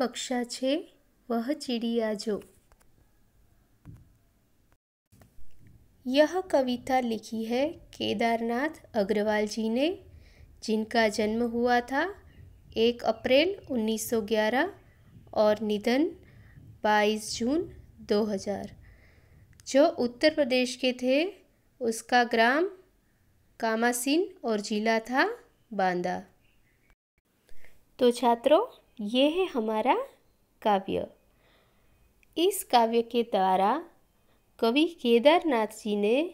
कक्षा छः वह चिड़िया जो। यह कविता लिखी है केदारनाथ अग्रवाल जी ने, जिनका जन्म हुआ था एक अप्रैल 1911 और निधन 22 जून 2000 जो उत्तर प्रदेश के थे, उसका ग्राम कामासीन और जिला था बांदा। तो छात्रों ये है हमारा काव्य। इस काव्य के द्वारा कवि केदारनाथ जी ने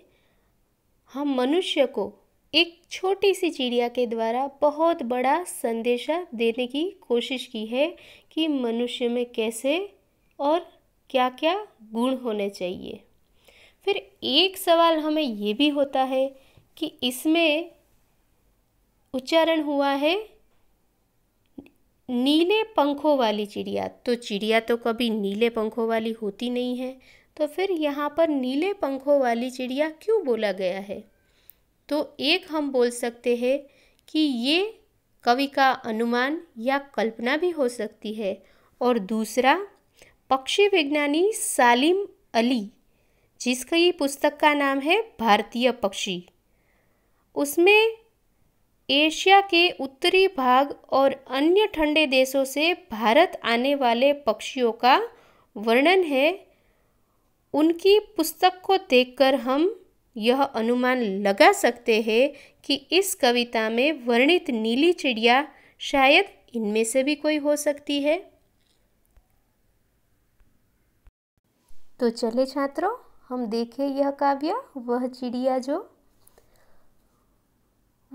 हम मनुष्य को एक छोटी सी चिड़िया के द्वारा बहुत बड़ा संदेशा देने की कोशिश की है कि मनुष्य में कैसे और क्या क्या गुण होने चाहिए। फिर एक सवाल हमें ये भी होता है कि इसमें उच्चारण हुआ है नीले पंखों वाली चिड़िया। तो चिड़िया तो कभी नीले पंखों वाली होती नहीं है। तो फिर यहाँ पर नीले पंखों वाली चिड़िया क्यों बोला गया है? तो एक हम बोल सकते हैं कि ये कवि का अनुमान या कल्पना भी हो सकती है। और दूसरा, पक्षी विज्ञानी सालिम अली, जिसका पुस्तक का नाम है भारतीय पक्षी। उसमें एशिया के उत्तरी भाग और अन्य ठंडे देशों से भारत आने वाले पक्षियों का वर्णन है। उनकी पुस्तक को देखकर हम यह अनुमान लगा सकते हैं कि इस कविता में वर्णित नीली चिड़िया शायद इनमें से भी कोई हो सकती है। तो चले छात्रों, हम देखें यह काव्य, वह चिड़िया जो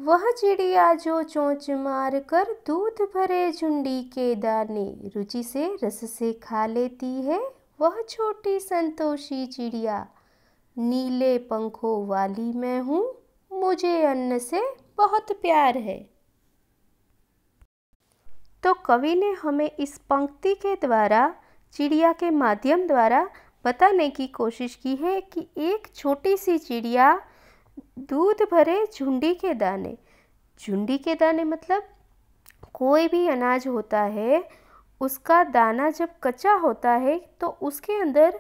वह चिड़िया जो चोंच मार कर दूध भरे झुंडी के दाने रुचि से रस से खा लेती है, वह छोटी संतोषी चिड़िया। नीले पंखों वाली मैं हूँ, मुझे अन्न से बहुत प्यार है। तो कवि ने हमें इस पंक्ति के द्वारा, चिड़िया के माध्यम द्वारा बताने की कोशिश की है कि एक छोटी सी चिड़िया दूध भरे झुंडी के दाने। झुंडी के दाने मतलब कोई भी अनाज होता है, उसका दाना जब कच्चा होता है तो उसके अंदर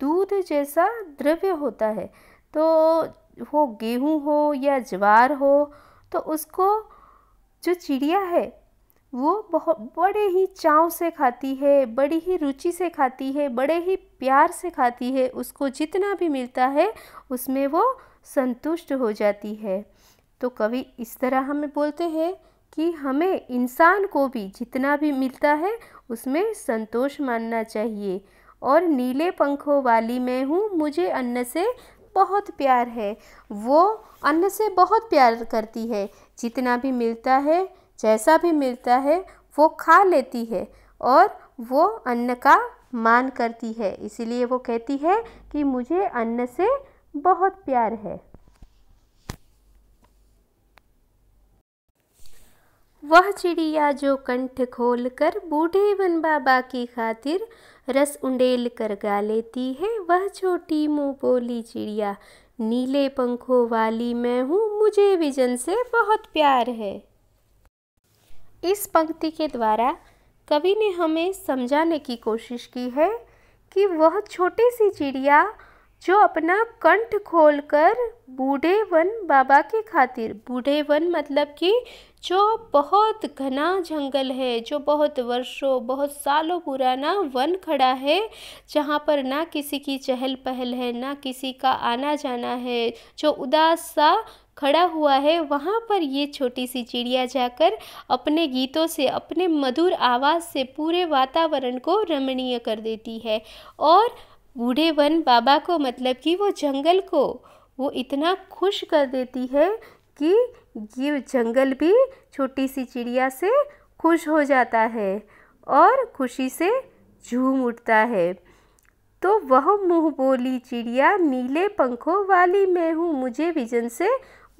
दूध जैसा द्रव्य होता है। तो वो गेहूँ हो या ज्वार हो तो उसको जो चिड़िया है, वो बहुत बड़े ही चाव से खाती है, बड़ी ही रुचि से खाती है, बड़े ही प्यार से खाती है, उसको जितना भी मिलता है, उसमें वो संतुष्ट हो जाती है। तो कवि इस तरह हमें बोलते हैं कि हमें इंसान को भी जितना भी मिलता है, उसमें संतोष मानना चाहिए। और नीले पंखों वाली मैं हूँ, मुझे अन्न से बहुत प्यार है। वो अन्न से बहुत प्यार करती है। जितना भी मिलता है, जैसा भी मिलता है, वो खा लेती है। और वो अन्न का मान करती है। इसीलिए वो कहती है कि मुझे अन्न से बहुत प्यार है। वह चिड़िया जो कंठ खोल कर बूढ़े वन बाबा की खातिर रस उंडेल कर गा लेती है, वह छोटी मुँह बोली, चिड़िया, नीले पंखों वाली मैं हूँ, मुझे विजन से बहुत प्यार है। इस पंक्ति के द्वारा कवि ने हमें समझाने की कोशिश की है कि वह छोटी सी चिड़िया जो अपना कंठ खोलकर बूढ़े वन बाबा के खातिर, बूढ़े वन मतलब कि जो बहुत घना जंगल है, जो बहुत वर्षों, बहुत सालों पुराना वन खड़ा है, जहाँ पर ना किसी की चहल पहल है, ना किसी का आना जाना है, जो उदास सा खड़ा हुआ है, वहाँ पर ये छोटी सी चिड़िया जाकर अपने गीतों से, अपने मधुर आवाज़ से पूरे वातावरण को रमणीय कर देती है। और बूढ़े वन बाबा को मतलब कि वो जंगल को, वो इतना खुश कर देती है कि ये जंगल भी छोटी सी चिड़िया से खुश हो जाता है और खुशी से झूम उठता है। तो वह मुँह बोली, चिड़िया, नीले पंखों वाली मैं हूँ, मुझे विजन से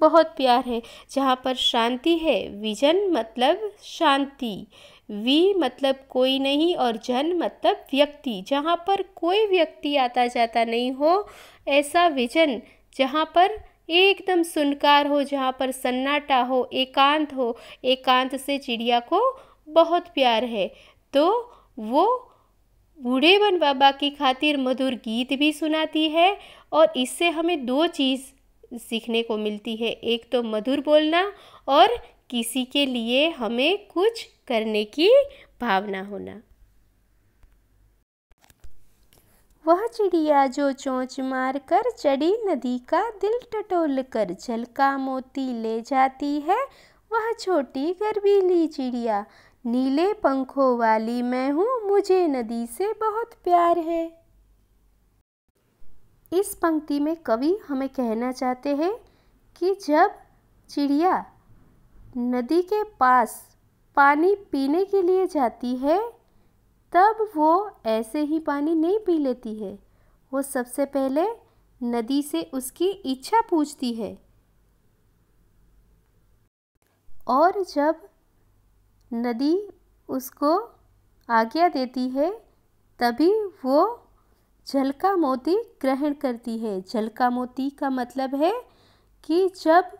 बहुत प्यार है। जहाँ पर शांति है, विजन मतलब शांति। वी मतलब कोई नहीं और जन मतलब व्यक्ति। जहाँ पर कोई व्यक्ति आता जाता नहीं हो, ऐसा विजन जहाँ पर एकदम सुनकार हो, जहाँ पर सन्नाटा हो, एकांत हो, एकांत से चिड़िया को बहुत प्यार है। तो वो बूढ़े वन बाबा की खातिर मधुर गीत भी सुनाती है और इससे हमें दो चीज़ सीखने को मिलती है। एक तो मधुर बोलना और किसी के लिए हमें कुछ करने की भावना होना। वह चिड़िया जो चोंच मार कर चढ़ी नदी का दिल टटोल कर जल का मोती ले जाती है, वह छोटी गर्बीली चिड़िया, नीले पंखों वाली मैं हूँ, मुझे नदी से बहुत प्यार है। इस पंक्ति में कवि हमें कहना चाहते हैं कि जब चिड़िया नदी के पास पानी पीने के लिए जाती है, तब वो ऐसे ही पानी नहीं पी लेती है। वो सबसे पहले नदी से उसकी इच्छा पूछती है। और जब नदी उसको आज्ञा देती है, तभी वो जल का मोती ग्रहण करती है। जल का मोती का मतलब है कि जब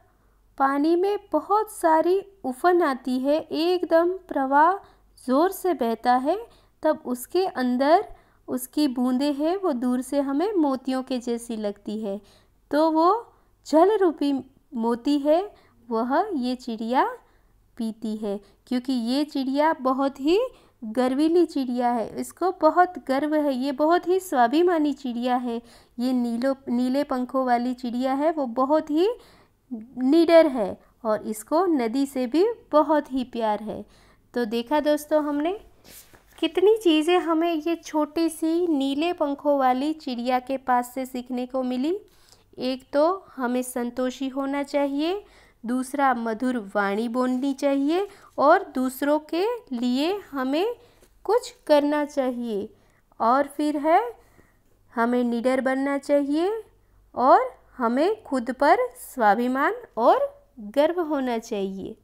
पानी में बहुत सारी उफन आती है, एकदम प्रवाह ज़ोर से बहता है, तब उसके अंदर उसकी बूंदें हैं, वो दूर से हमें मोतियों के जैसी लगती है। तो वो जल रूपी मोती है, वह ये चिड़िया पीती है, क्योंकि ये चिड़िया बहुत ही गर्वीली चिड़िया है। इसको बहुत गर्व है, ये बहुत ही स्वाभिमानी चिड़िया है। ये नीलो, नीले पंखों वाली चिड़िया है, वो बहुत ही निडर है और इसको नदी से भी बहुत ही प्यार है। तो देखा दोस्तों हमने कितनी चीज़ें हमें ये छोटी सी नीले पंखों वाली चिड़िया के पास से सीखने को मिली। एक तो हमें संतोषी होना चाहिए, दूसरा मधुर वाणी बोलनी चाहिए और दूसरों के लिए हमें कुछ करना चाहिए। और फिर है, हमें निडर बनना चाहिए और हमें खुद पर स्वाभिमान और गर्व होना चाहिए।